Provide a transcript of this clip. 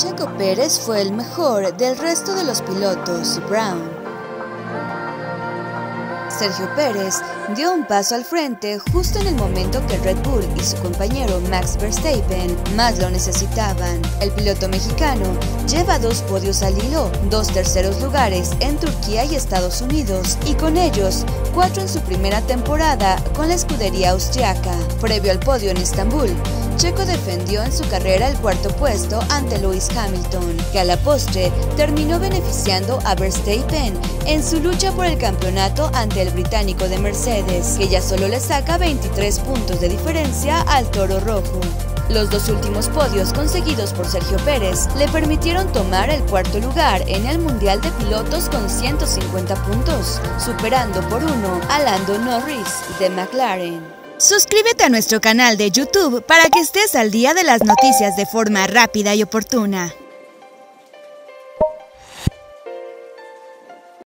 Checo Pérez fue el mejor del resto de los pilotos Brown. Sergio Pérez dio un paso al frente justo en el momento que Red Bull y su compañero Max Verstappen más lo necesitaban. El piloto mexicano lleva dos podios al hilo, dos terceros lugares en Turquía y Estados Unidos, y con ellos cuatro en su primera temporada con la escudería austriaca. Previo al podio en Estambul, Checo defendió en su carrera el cuarto puesto ante Lewis Hamilton, que a la postre terminó beneficiando a Verstappen en su lucha por el campeonato ante el británico de Mercedes, que ya solo le saca 23 puntos de diferencia al Toro Rojo. Los dos últimos podios conseguidos por Sergio Pérez le permitieron tomar el cuarto lugar en el Mundial de Pilotos con 150 puntos, superando por uno a Lando Norris de McLaren. Suscríbete a nuestro canal de YouTube para que estés al día de las noticias de forma rápida y oportuna.